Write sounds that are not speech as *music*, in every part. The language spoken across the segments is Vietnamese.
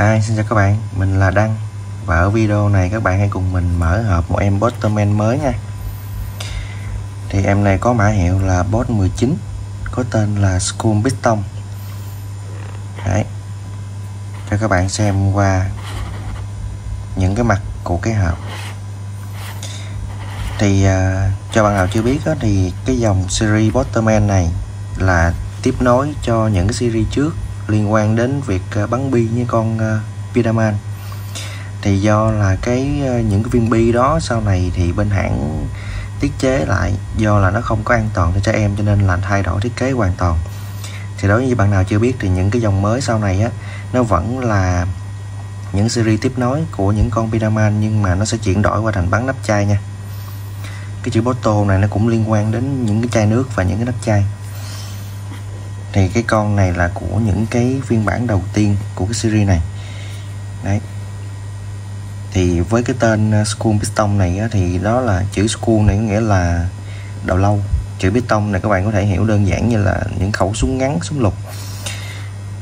Hi, xin chào các bạn, mình là Đăng. Và ở video này các bạn hãy cùng mình mở hộp một em Bottomman mới nha. Thì em này có mã hiệu là Bot 19 Có tên là School Piston. Đấy. Cho các bạn xem qua những cái mặt của cái hộp. Thì uh, cho bạn nào chưa biết đó, thì cái dòng series Bottomman này là tiếp nối cho những cái series trước liên quan đến việc ờ, bắn bi như con ờ, Vidaman thì do là cái ờ, những cái viên bi đó sau này thì bên hãng tiết chế lại, do là nó không có an toàn cho trẻ em cho nên là thay đổi thiết kế hoàn toàn. Thì đối với bạn nào chưa biết thì những cái dòng mới sau này á, nó vẫn là những series tiếp nối của những con Pidaman nhưng mà nó sẽ chuyển đổi qua thành bắn nắp chai nha. Cái chữ bottle này nó cũng liên quan đến những cái chai nước và những cái nắp chai thì cái con này là của những cái phiên bản đầu tiên của cái series này. Đấy. Thì với cái tên uh, School Piston này á, thì đó là chữ School này có nghĩa là đầu lâu. Chữ piston này các bạn có thể hiểu đơn giản như là những khẩu súng ngắn súng lục.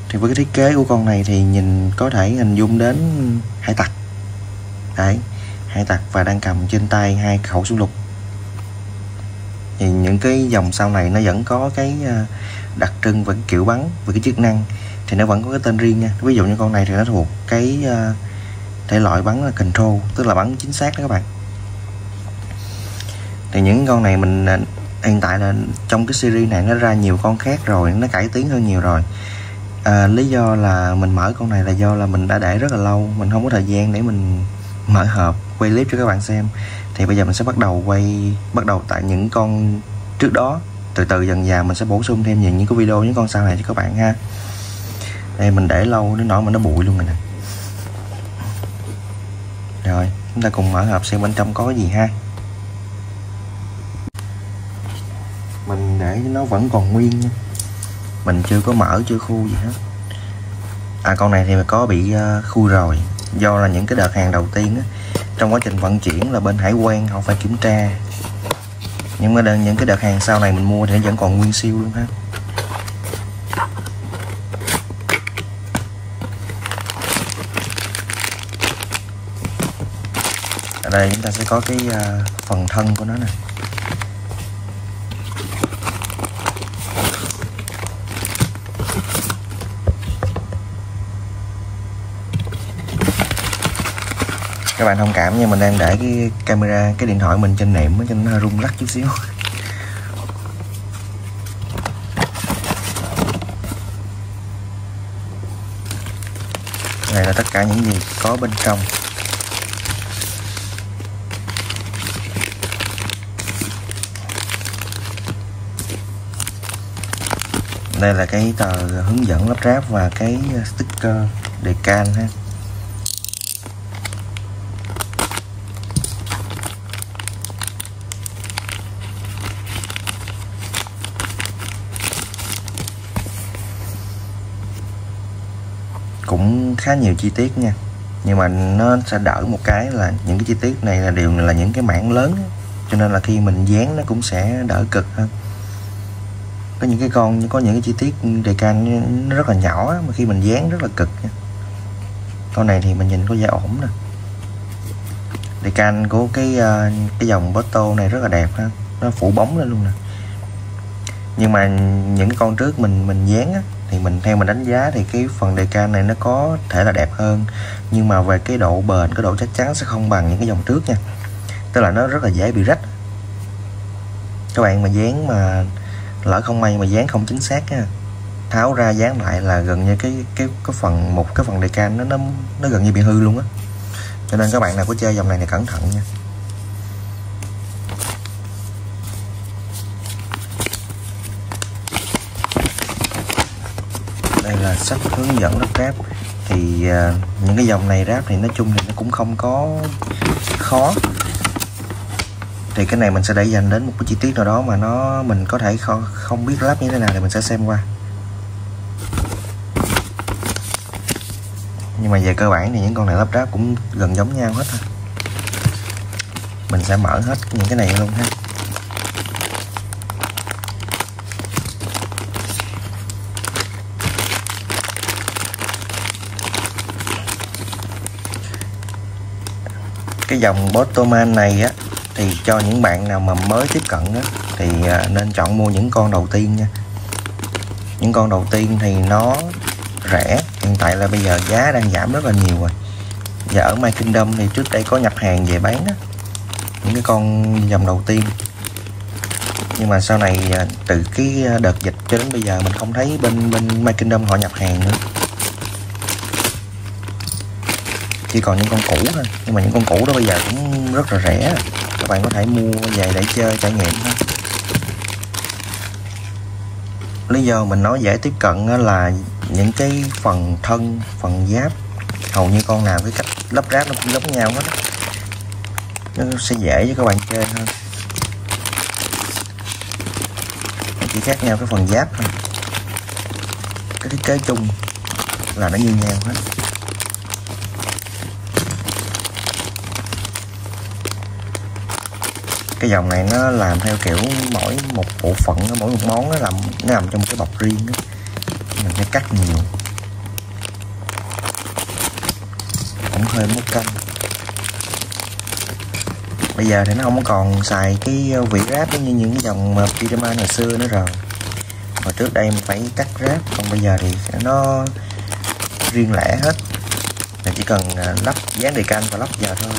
Thì với cái thiết kế của con này thì nhìn có thể hình dung đến hải tặc đấy hải tặc và đang cầm trên tay hai khẩu súng lục. Thì những cái dòng sau này nó vẫn có cái uh, đặc trưng và cái kiểu bắn và cái chức năng thì nó vẫn có cái tên riêng nha. Ví dụ như con này thì nó thuộc cái uh, thể loại bắn là control tức là bắn chính xác đó các bạn. Thì những con này mình uh, hiện tại là trong cái series này nó ra nhiều con khác rồi nó cải tiến hơn nhiều rồi. À, lý do là mình mở con này là do là mình đã để rất là lâu mình không có thời gian để mình *laughs* mở hộp quay clip cho các bạn xem. Thì bây giờ mình sẽ bắt đầu quay bắt đầu tại những con trước đó từ từ dần dà mình sẽ bổ sung thêm những những cái video những con sau này cho các bạn ha. Đây mình để lâu đến nỗi mà nó bụi luôn rồi nè. Rồi chúng ta cùng mở hộp xem bên trong có cái gì ha. Mình để nó vẫn còn nguyên nha. Mình chưa có mở chưa khu gì hết. À con này thì có bị uh, rồi. Do là những cái đợt hàng đầu tiên á trong quá trình vận chuyển là bên hải quan họ phải kiểm tra nhưng mà những cái đợt hàng sau này mình mua thì nó vẫn còn nguyên siêu luôn ha. Ở đây chúng ta sẽ có cái à, phần thân của nó nè. Các bạn thông cảm nha, mình đang để cái camera, cái điện thoại mình trên nệm cho nó rung lắc chút xíu. Này là tất cả những gì có bên trong. Đây là cái tờ hướng dẫn lắp ráp và cái sticker đề can ha. Cũng khá nhiều chi tiết nha. Nhưng mà nó sẽ đỡ một cái là những cái chi tiết này là đều là những cái mảng lớn. Cho nên là khi mình dán nó cũng sẽ đỡ cực hơn. Có những cái con, có những cái chi tiết đề can nó rất là nhỏ mà khi mình dán rất là cực nha. Con này thì mình nhìn có vẻ ổn nè. Đề can của cái ờ, cái dòng Botto này rất là đẹp ha. Nó phủ bóng lên luôn nè. Nhưng mà những cái con trước mình mình dán á thì mình, theo mình đánh giá thì cái phần đề can này nó có thể là đẹp hơn. Nhưng mà về cái độ bền, cái độ chắc chắn sẽ không bằng những cái dòng trước nha. Tức là nó rất là dễ bị rách. Các bạn mà dán mà lỡ không may mà dán không chính xác nha. Tháo ra dán lại là gần như cái cái cái phần, một cái phần đề can nó nó nó gần như bị hư luôn á. Cho nên các bạn nào có chơi dòng này thì cẩn thận nha. Đây là sách hướng dẫn lắp ráp thì uh, những cái dòng này ráp thì nói chung thì nó cũng không có khó. Thì cái này mình sẽ để dành đến một cái chi tiết nào đó mà nó mình có thể không, không biết lắp như thế nào thì mình sẽ xem qua. Nhưng mà về cơ bản thì những con này lắp ráp cũng gần giống nhau hết thôi. Mình sẽ mở hết những cái này luôn ha. Cái dòng Bottoman này á, thì cho những bạn nào mà mới tiếp cận á, thì à, nên chọn mua những con đầu tiên nha. Những con đầu tiên thì nó rẻ, hiện tại là bây giờ giá đang giảm rất là nhiều rồi. Và ở My Kingdom thì trước đây có nhập hàng về bán á, những cái con dòng đầu tiên. Nhưng mà sau này à, từ cái à, đợt dịch cho đến bây giờ mình không thấy bên bên My Kingdom họ nhập hàng nữa. Chỉ còn những con cũ thôi. Nhưng mà những con cũ đó bây giờ cũng rất là rẻ. Các bạn có thể mua về để chơi, trải nghiệm thôi. Lý do mình nói dễ tiếp cận là những cái phần thân, phần giáp, hầu như con nào cái cách lắp ráp nó cũng giống nhau hết nó sẽ dễ cho các bạn chơi hơn. Chỉ khác nhau cái phần giáp thôi. Cái thiết kế chung là nó như nhau hết. Cái dòng này nó làm theo kiểu mỗi một bộ phận, mỗi một món nó làm, nó nằm trong cái bọc riêng đó. mình phải cắt nhiều. Cũng hơi mất canh bây giờ thì nó không còn xài cái ờ, vị ráp như những cái dòng pyjama ngày xưa nữa rồi. Hồi trước đây mình phải cắt ráp, còn bây giờ thì nó riêng lẻ hết. Mình chỉ cần ờ, lắp dán đề canh và lắp vào thôi.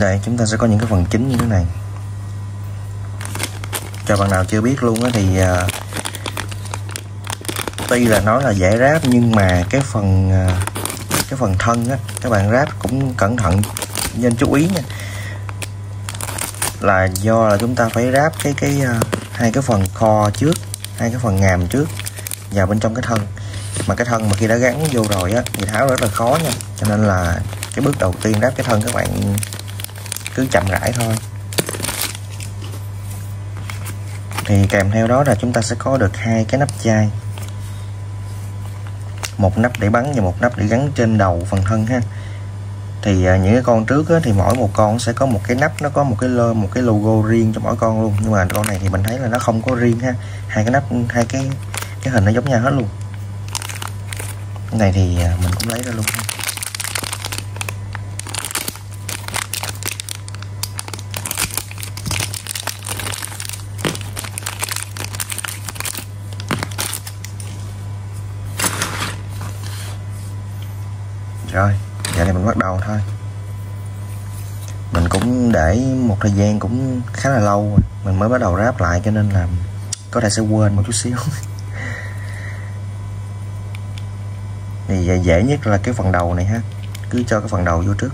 Đây chúng ta sẽ có những cái phần chính như thế này. Cho bạn nào chưa biết luôn á thì uh, tuy là nói là dễ ráp nhưng mà cái phần uh, cái phần thân á các bạn ráp cũng cẩn thận nên chú ý nha. Là do là chúng ta phải ráp cái cái uh, hai cái phần kho trước hai cái phần ngàm trước vào bên trong cái thân. Mà cái thân mà khi đã gắn vô rồi á thì tháo rất là khó nha. Cho nên là cái bước đầu tiên ráp cái thân các bạn cứ chậm rãi thôi. Thì kèm theo đó là chúng ta sẽ có được hai cái nắp chai. Một nắp để bắn và một nắp để gắn trên đầu phần thân ha. Thì à, những cái con trước á, thì mỗi một con sẽ có một cái nắp nó có một cái lơ một cái logo riêng cho mỗi con luôn. Nhưng mà con này thì mình thấy là nó không có riêng ha. Hai cái nắp hai cái cái hình nó giống nhau hết luôn. Cái này thì à, mình cũng lấy ra luôn ha. Rồi, giờ này mình bắt đầu thôi. Mình cũng để một thời gian cũng khá là lâu rồi. Mình mới bắt đầu ráp lại cho nên là có thể sẽ quên một chút xíu. *laughs* Thì dễ nhất là cái phần đầu này ha. Cứ cho cái phần đầu vô trước.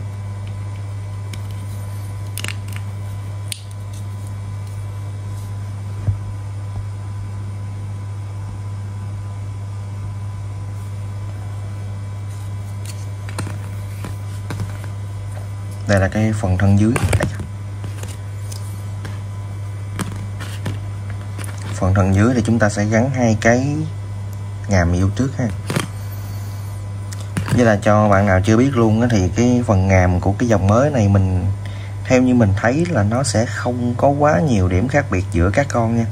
Đây là cái phần thân dưới. Phần thân dưới thì chúng ta sẽ gắn hai cái ngàm yêu trước ha. Với là cho bạn nào chưa biết luôn thì cái phần ngàm của cái dòng mới này mình, theo như mình thấy là nó sẽ không có quá nhiều điểm khác biệt giữa các con nha.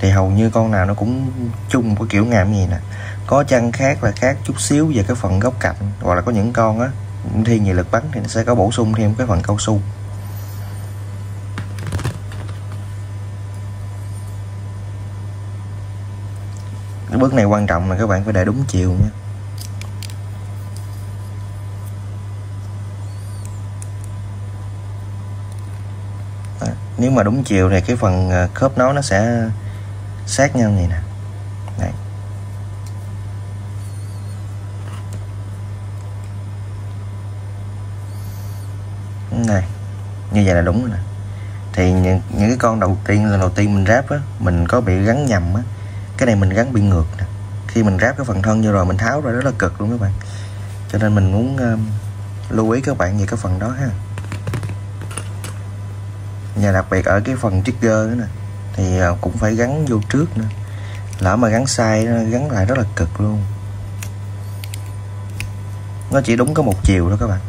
Thì hầu như con nào nó cũng chung một cái kiểu ngàm gì nè. Có chăng khác là khác chút xíu về cái phần góc cạnh, hoặc là có những con á thi nhiều lực bắn thì nó sẽ có bổ sung thêm cái phần cao su cái bước này quan trọng là các bạn phải để đúng chiều nha Đó. nếu mà đúng chiều thì cái phần ờ, khớp nó nó sẽ sát nhau này nè Đấy. này như vậy là đúng rồi nè thì những, những cái con đầu tiên lần đầu tiên mình ráp á mình có bị gắn nhầm á cái này mình gắn bị ngược nè. Khi mình ráp cái phần thân vô rồi mình tháo ra rất là cực luôn các bạn. Cho nên mình muốn um, lưu ý các bạn về cái phần đó ha. Và đặc biệt ở cái phần trigger nữa nè thì à, cũng phải gắn vô trước nữa. Lỡ mà gắn sai gắn lại rất là cực luôn. Nó chỉ đúng có một chiều thôi các bạn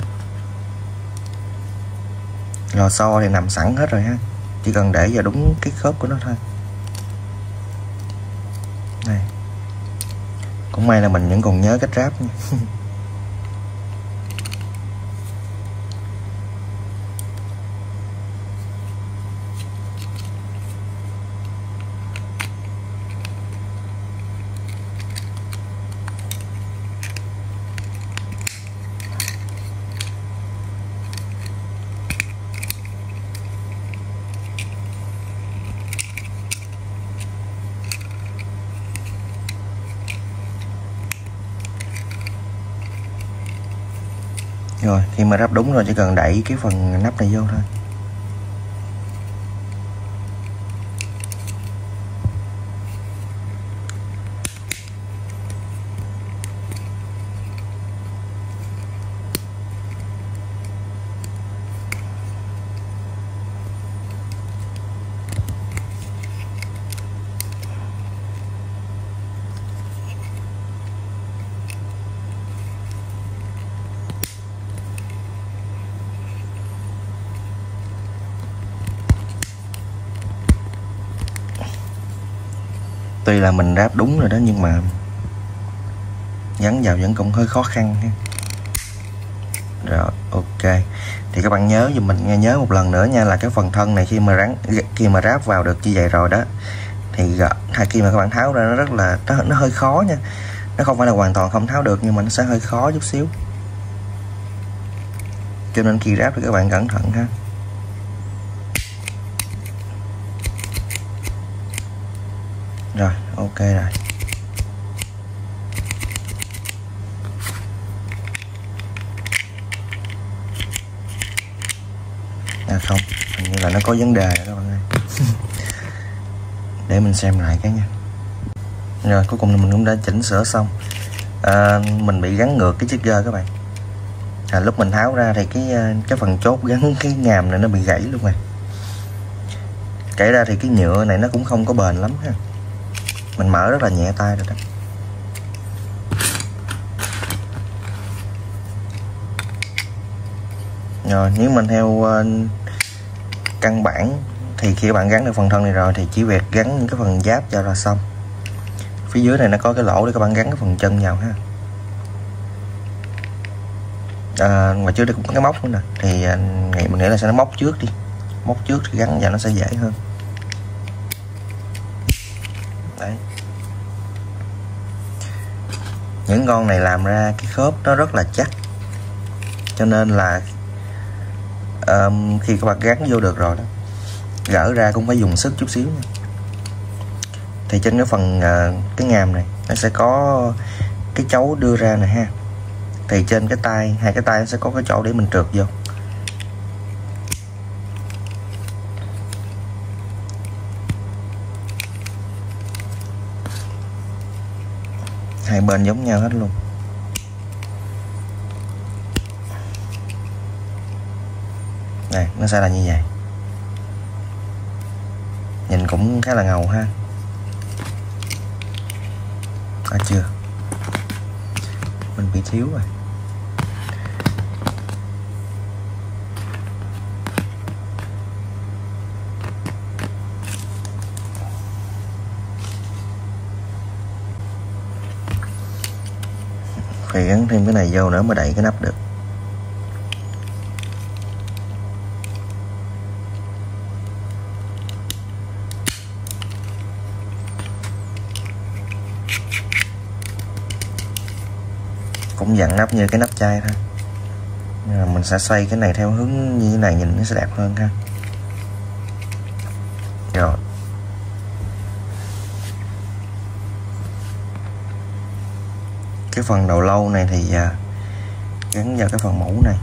lò xo thì nằm sẵn hết rồi ha. Chỉ cần để vào đúng cái khớp của nó thôi. Này. Cũng may là mình vẫn còn nhớ cách ráp *laughs* nhưng mà ráp đúng rồi chỉ cần đẩy cái phần nắp này vô thôi. Tuy là mình ráp đúng rồi đó nhưng mà gắn vào vẫn cũng hơi khó khăn ha. Rồi ok. Thì các bạn nhớ giùm mình nghe nhớ một lần nữa nha là cái phần thân này khi mà rắn khi mà ráp vào được như vậy rồi đó thì hay à, khi mà các bạn tháo ra nó rất là nó, nó hơi khó nha. Nó không phải là hoàn toàn không tháo được nhưng mà nó sẽ hơi khó chút xíu. Cho nên khi ráp thì các bạn cẩn thận ha. Rồi ok rồi. À không hình như là nó có vấn đề rồi các bạn ơi. Để mình xem lại cái nha. Rồi cuối cùng là mình cũng đã chỉnh sửa xong. À, mình bị gắn ngược cái chiếc gơ các bạn. À, lúc mình tháo ra thì cái à, cái phần chốt gắn cái ngàm này nó bị gãy luôn này kể ra thì cái nhựa này nó cũng không có bền lắm ha mình mở rất là nhẹ tay rồi đó. Rồi nếu mình theo uh, căn bản thì khi bạn gắn được phần thân này rồi thì chỉ việc gắn những cái phần giáp cho là xong. Phía dưới này nó có cái lỗ để các bạn gắn cái phần chân vào ha. À, ngoài trước đây cũng có cái móc nữa nè. Thì uh, mình nghĩ là sẽ nó móc trước đi. Móc trước thì gắn vào nó sẽ dễ hơn. Những con này làm ra cái khớp nó rất là chắc. Cho nên là um, khi các bạn gắn vô được rồi đó gỡ ra cũng phải dùng sức chút xíu. Nha. thì trên cái phần uh, cái ngàm này nó sẽ có cái chấu đưa ra nè ha. Thì trên cái tay hai cái tay nó sẽ có cái chỗ để mình trượt vô. Hai bên giống nhau hết luôn. Này nó sẽ là như vậy. Nhìn cũng khá là ngầu ha. À chưa. Mình bị thiếu rồi. Phải gắn thêm cái này vô nữa mới đẩy cái nắp được. Cũng dặn nắp như cái nắp chai thôi. Mình sẽ xoay cái này theo hướng như thế này, nhìn nó sẽ đẹp hơn ha rồi cái phần đầu lâu này thì à, gắn vào cái phần mũ này.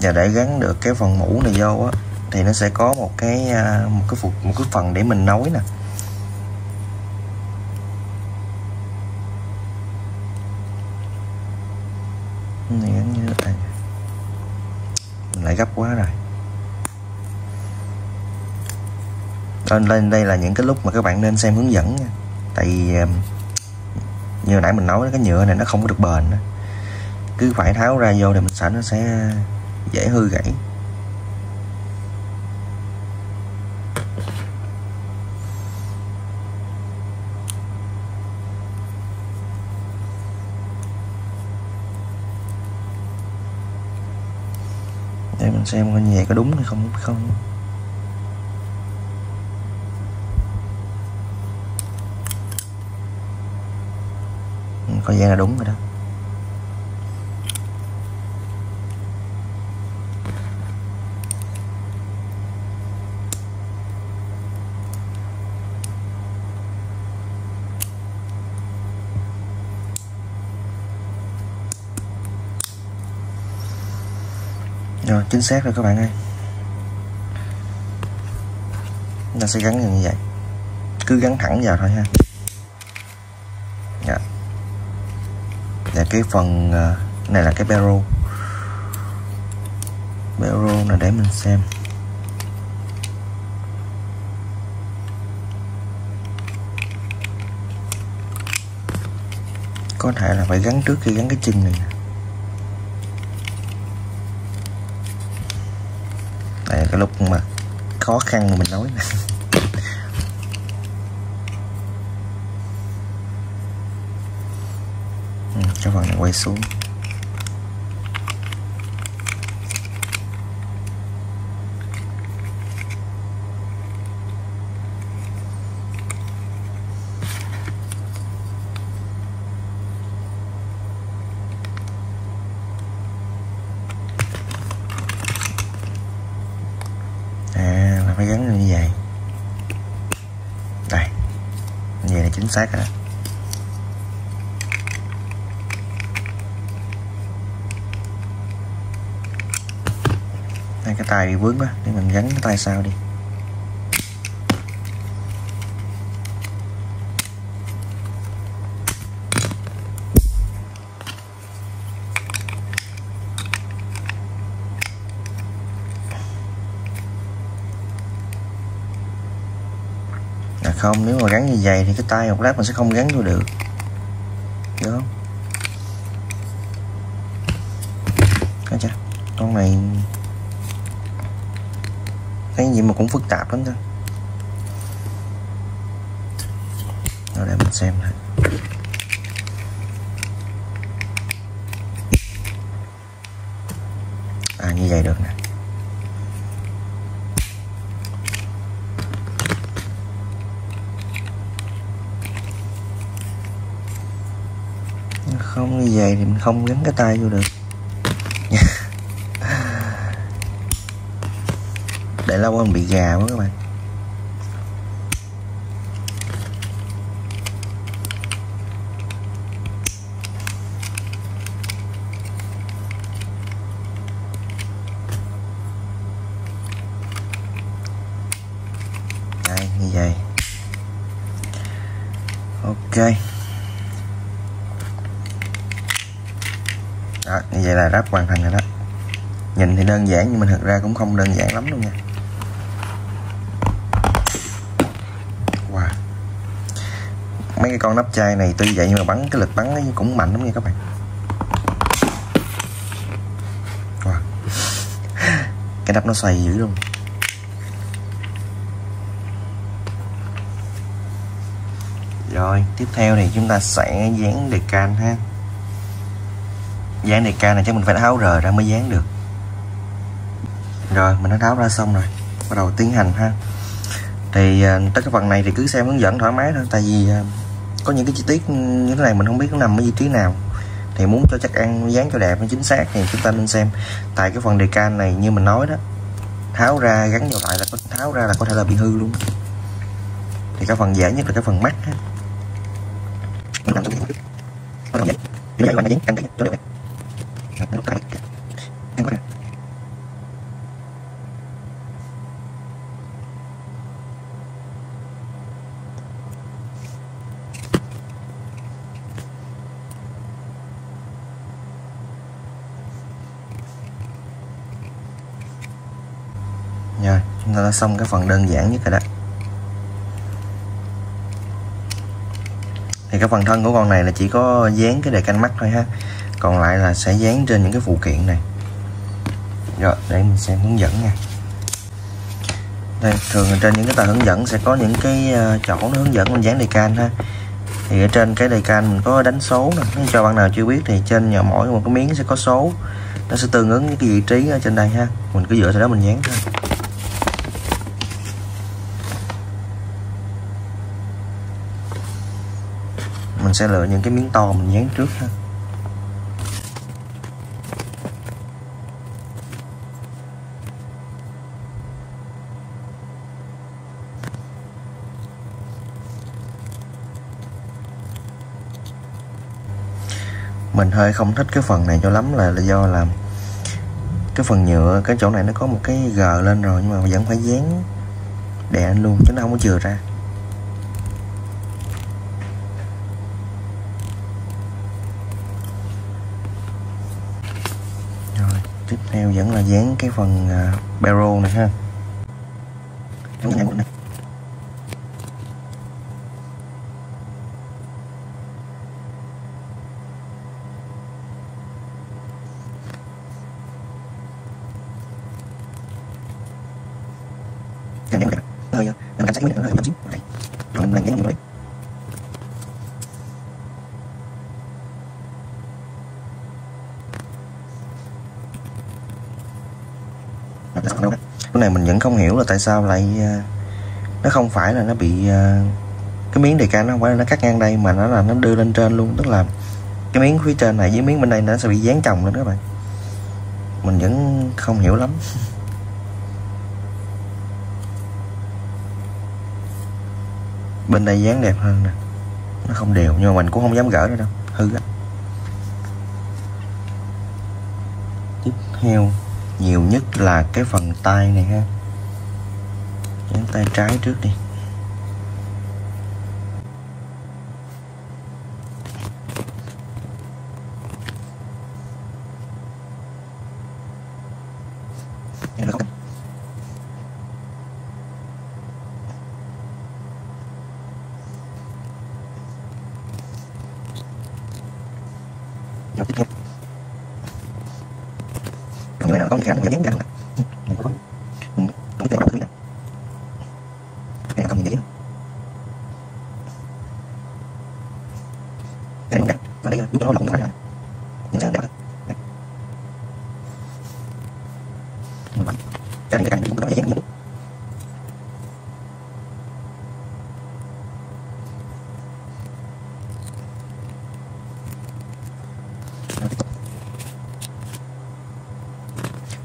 Và để gắn được cái phần mũ này vô á, thì nó sẽ có một cái à, một cái phục một cái phần để mình nối nè. Này gắn như thế này. Mình lại gấp quá rồi. cho nên đây là những cái lúc mà các bạn nên xem hướng dẫn nha. Tại vì um, như nãy mình nói, cái nhựa này nó không có được bền đó. cứ phải tháo ra vô thì mình sợ nó sẽ dễ hư gãy. Để mình xem con về có đúng hay không không. Ừ, coi vậy là đúng rồi đó. Rồi chính xác rồi các bạn ơi. Chúng ta sẽ gắn như vậy. Cứ gắn thẳng vào thôi ha dạ. và cái phần à, này là cái barrel barrel là để mình xem. Có thể là phải gắn trước khi gắn cái chân này đây cái lúc mà khó khăn mà mình nói *laughs* cho phần này quay xuống. À phải gắn như vậy. Đây. Như vậy là chính xác rồi đó. Tay bị vướng quá để mình gắn cái tay sau đi. À không, nếu mà gắn như vậy thì cái tay một lát mình sẽ không gắn vô được. Được không? Thấy chưa? Con này cái gì mà cũng phức tạp lắm thôi rồi để mình xem này à như vậy được nè. Không như vậy thì mình không gắn cái tay vô được. Để lâu quá mình bị gà quá các bạn. Đây, như vậy. Ok. Đó, như vậy là ráp hoàn thành rồi đó. Nhìn thì đơn giản nhưng mà thật ra cũng không đơn giản lắm đâu nha. Cái con nắp chai này, tuy vậy nhưng mà bắn, cái lực bắn nó cũng mạnh lắm nha các bạn. Wow. cái nắp nó xoay dữ luôn. Rồi, tiếp theo thì chúng ta sẽ dán đề can ha. Dán đề can này chắc mình phải tháo rời ra mới dán được. Rồi, mình đã tháo ra xong rồi. Bắt đầu tiến hành ha. Thì ờ, tất cả phần này thì cứ xem hướng dẫn thoải mái thôi, tại vì ờ, có những cái chi tiết như thế này mình không biết nó nằm ở vị trí nào thì muốn cho chắc ăn dán cho đẹp nó chính xác thì chúng ta nên xem tại cái phần đề can này như mình nói đó tháo ra gắn vào lại là có tháo ra là có thể là bị hư luôn thì cái phần dễ nhất là cái phần mắt ha mình làm cho cái nó vậy thì vậy bạn dán căng cái cho được rồi chúng ta xong cái phần đơn giản nhất rồi đó. Thì cái phần thân của con này là chỉ có dán cái đề canh mắt thôi ha. Còn lại là sẽ dán trên những cái phụ kiện này. Rồi, để mình xem hướng dẫn nha. Đây, thường trên những cái tờ hướng dẫn sẽ có những cái ờ, chỗ nó hướng dẫn mình dán đề can ha. Thì ở trên cái đề can mình có đánh số nè. Nếu cho bạn nào chưa biết thì trên nhà mỗi một cái miếng sẽ có số. Nó sẽ tương ứng với cái vị trí ở trên đây ha. Mình cứ dựa theo đó mình dán thôi. Mình sẽ lựa những cái miếng to mình dán trước ha. Mình hơi không thích cái phần này cho lắm là, là do là cái phần nhựa cái chỗ này nó có một cái gờ lên rồi nhưng mà vẫn phải dán đè luôn chứ nó không có chừa ra rồi tiếp theo vẫn là dán cái phần uh, barrel này ha. Giống như này cảm nhận hơi em cảnh sát mới hơi chút xíu rồi em đang dán như vậy cái này mình vẫn không hiểu là tại sao lại ờ, nó không phải là nó bị ờ, cái miếng đề can nó không phải là nó cắt ngang đây mà nó là nó đưa lên trên luôn. Tức là cái miếng phía trên này với miếng bên đây nó sẽ bị dán chồng lên các bạn. Mình vẫn không hiểu lắm. *laughs* Bên đây dán đẹp hơn nè. Nó không đều nhưng mà mình cũng không dám gỡ nữa đâu. Hư á. Tiếp theo, nhiều nhất là cái phần tay này ha dán tay trái trước đi Rồi tiếp theo Còn này có cái khả năng dán ra được Này có Ừ, Không biết là thứ này Hay là không nhìn vậy Cái này đẹp và đây lúc đó lỏng ra Nhìn ra đẹp Cái này cái này cũng có thể dán nhiều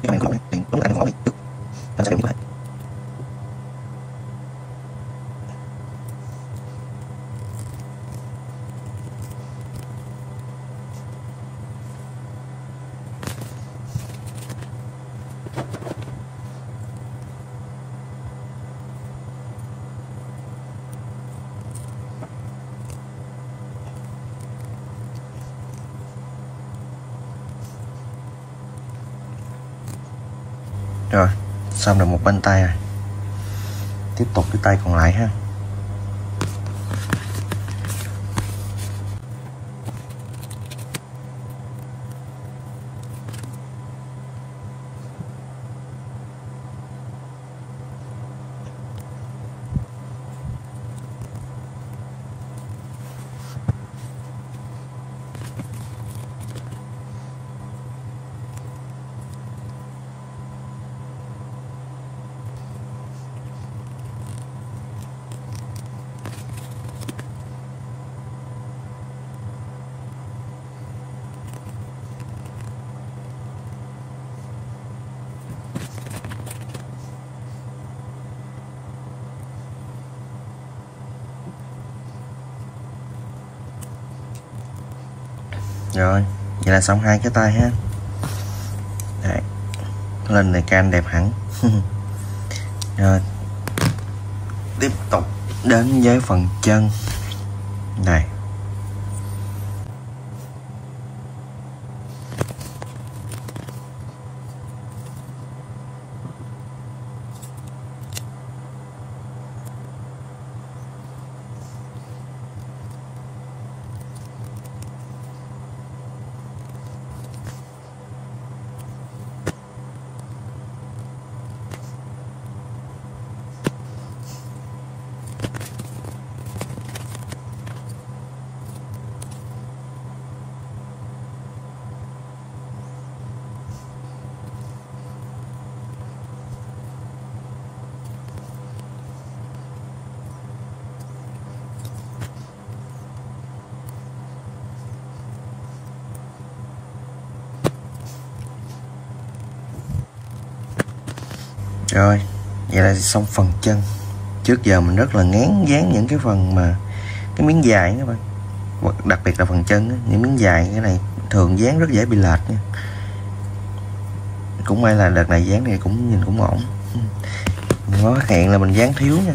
cái này không thì đúng là anh ngỏ đi được ta sẽ dùng cái này rồi xong được một bên tay rồi. Tiếp tục cái tay còn lại ha. Rồi, vậy là xong hai cái tay ha Đấy. lên này can đẹp hẳn *laughs* rồi, tiếp tục đến với phần chân này rồi, vậy là xong phần chân. Trước giờ mình rất là ngán dán những cái phần mà, cái miếng dài các bạn. Đặc biệt là phần chân những miếng dài cái này thường dán rất dễ bị lệch nha. Cũng may là đợt này dán này cũng nhìn cũng ổn. Mình có hẹn là mình dán thiếu nha.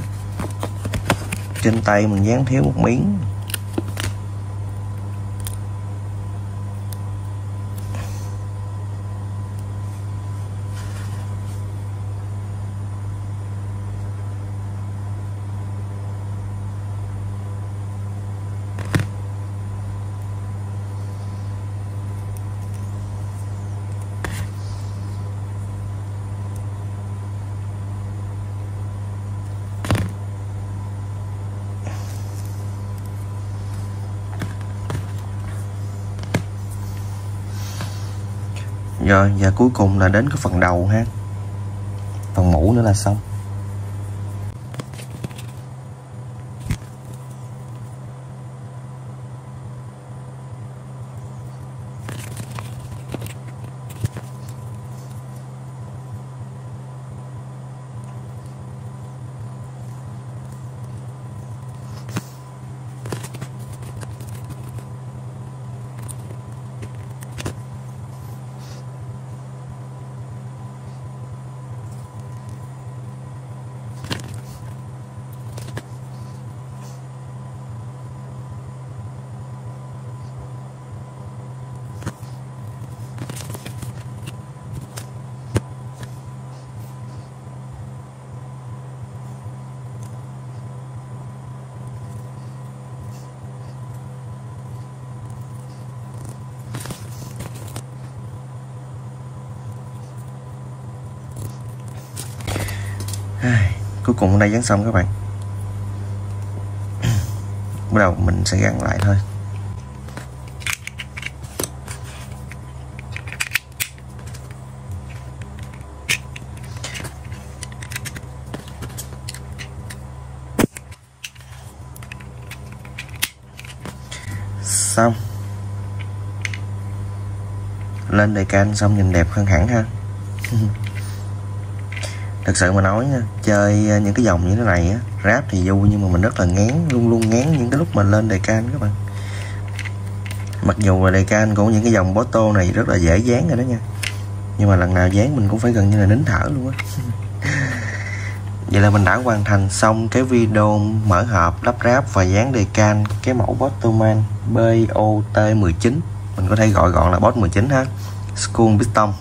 Trên tay mình dán thiếu một miếng. Rồi và cuối cùng là đến cái phần đầu ha. Phần mũ nữa là xong. Cùng hôm nay dán xong các bạn. Bắt đầu mình sẽ gắn lại thôi. Xong. Lên đề can xong nhìn đẹp hơn hẳn ha. *laughs* thật sự mà nói nha chơi ờ, những cái dòng như thế này á rap thì vui nhưng mà mình rất là ngán luôn luôn ngán những cái lúc mà lên đề can các bạn. Mặc dù là đề can của những cái dòng botto này rất là dễ dán rồi đó nha nhưng mà lần nào dán mình cũng phải gần như là nín thở luôn á. *laughs* Vậy là mình đã hoàn thành xong cái video mở hộp lắp ráp và dán đề can cái mẫu Bottoman BOT19 mình có thể gọi gọn là bot 19 ha School Piston.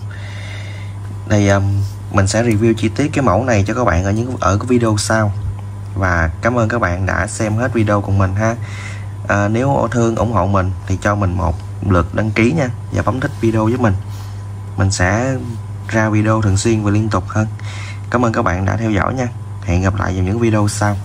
Đây um, mình sẽ review chi tiết cái mẫu này cho các bạn ở những ở cái video sau. Và cảm ơn các bạn đã xem hết video của mình ha. À, nếu thương ủng hộ mình thì cho mình một lượt đăng ký nha và bấm thích video với mình. Mình sẽ ra video thường xuyên và liên tục hơn. Cảm ơn các bạn đã theo dõi nha. Hẹn gặp lại vào những video sau.